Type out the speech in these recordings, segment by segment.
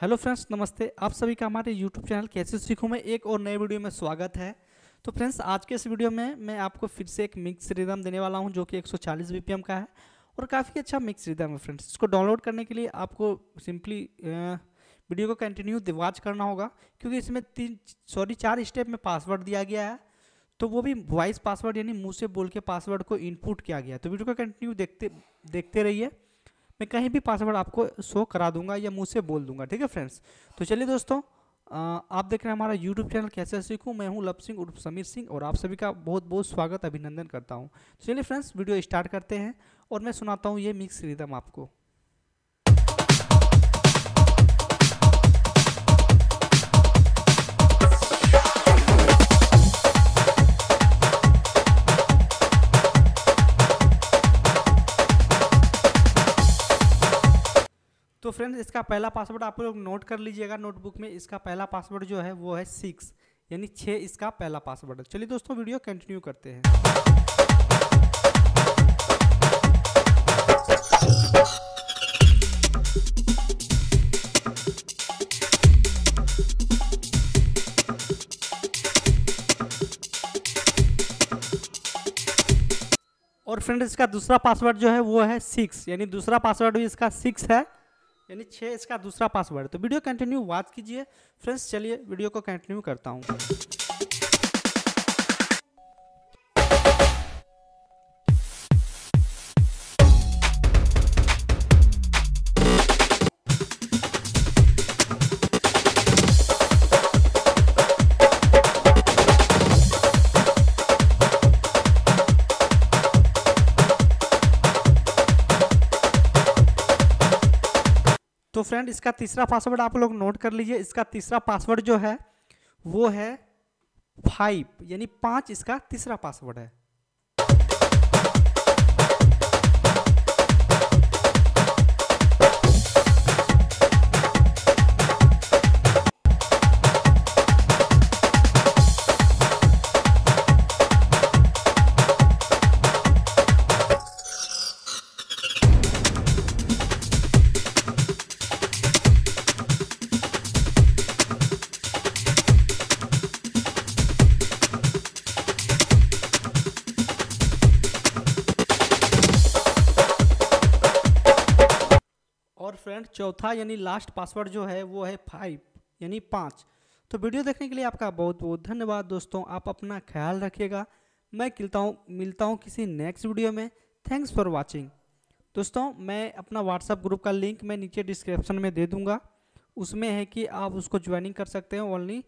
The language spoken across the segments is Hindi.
हेलो फ्रेंड्स, नमस्ते। आप सभी का हमारे यूट्यूब चैनल कैसे सीखूं में एक और नए वीडियो में स्वागत है। तो फ्रेंड्स, आज के इस वीडियो में मैं आपको फिर से एक मिक्स रिदम देने वाला हूँ जो कि 140 बीपीएम का है और काफ़ी अच्छा मिक्स रिदम है फ्रेंड्स। इसको डाउनलोड करने के लिए आपको सिंपली वीडियो को कंटिन्यू वॉच करना होगा क्योंकि इसमें तीन, सॉरी, चार स्टेप में पासवर्ड दिया गया है। तो वो भी वॉइस पासवर्ड यानी मुँह से बोल के पासवर्ड को इनपुट किया गया तो वीडियो को कंटिन्यू देखते देखते रहिए। मैं कहीं भी पासवर्ड आपको शो करा दूँगा या मुँह से बोल दूँगा, ठीक है फ्रेंड्स तो चलिए दोस्तों आप देख रहे हैं हमारा यूट्यूब चैनल कैसे सीखूँ? मैं हूँ लब सिंह उर्फ़ समीर सिंह और आप सभी का बहुत बहुत स्वागत, अभिनंदन करता हूँ। तो चलिए फ्रेंड्स वीडियो स्टार्ट करते हैं और मैं सुनाता हूँ ये मिक्स रिदम आपको। तो फ्रेंड्स इसका पहला पासवर्ड आप लोग नोट कर लीजिएगा नोटबुक में। इसका पहला पासवर्ड जो है, वो है सिक्स यानी छः इसका पहला पासवर्ड है। चलिए दोस्तों वीडियो कंटिन्यू करते हैं। और फ्रेंड्स इसका दूसरा पासवर्ड जो है, वो है सिक्स यानी दूसरा पासवर्ड भी इसका सिक्स है। यानी छः इसका दूसरा पासवर्ड तो वीडियो कंटिन्यू बात कीजिए। फ्रेंड्स, चलिए वीडियो को कंटिन्यू करता हूँ। तो फ्रेंड इसका तीसरा पासवर्ड आप लोग नोट कर लीजिए। इसका तीसरा पासवर्ड जो है, वो है फाइव यानी पाँच इसका तीसरा पासवर्ड है। फ्रेंड चौथा यानी लास्ट पासवर्ड जो है, वो है फाइव यानी पाँच। तो वीडियो देखने के लिए आपका बहुत बहुत धन्यवाद दोस्तों। आप अपना ख्याल रखिएगा। मैं किलता हूँ, मिलता हूँ किसी नेक्स्ट वीडियो में। थैंक्स फॉर वॉचिंग दोस्तों, मैं अपना व्हाट्सअप ग्रुप का लिंक मैं नीचे डिस्क्रिप्शन में दे दूँगा। उसमें है कि आप उसको ज्वाइनिंग कर सकते हैं ओनली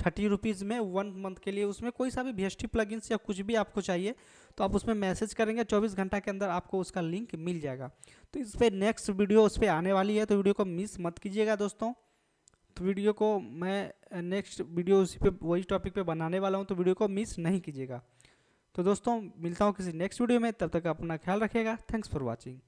थर्टी रुपीज़ में, वन मंथ के लिए उसमें कोई सा भी वी एस प्लगइन्स या कुछ भी आपको चाहिए तो आप उसमें मैसेज करेंगे, चौबीस घंटा के अंदर आपको उसका लिंक मिल जाएगा। तो इस पर नेक्स्ट वीडियो उस पर आने वाली है तो वीडियो को मिस मत कीजिएगा दोस्तों। तो वीडियो को मैं नेक्स्ट वीडियो उसी पे, वही टॉपिक पे बनाने वाला हूँ तो वीडियो को मिस नहीं कीजिएगा। तो दोस्तों, मिलता हूँ किसी नेक्स्ट वीडियो में, तब तक अपना ख्याल रखिएगा। Thanks for watching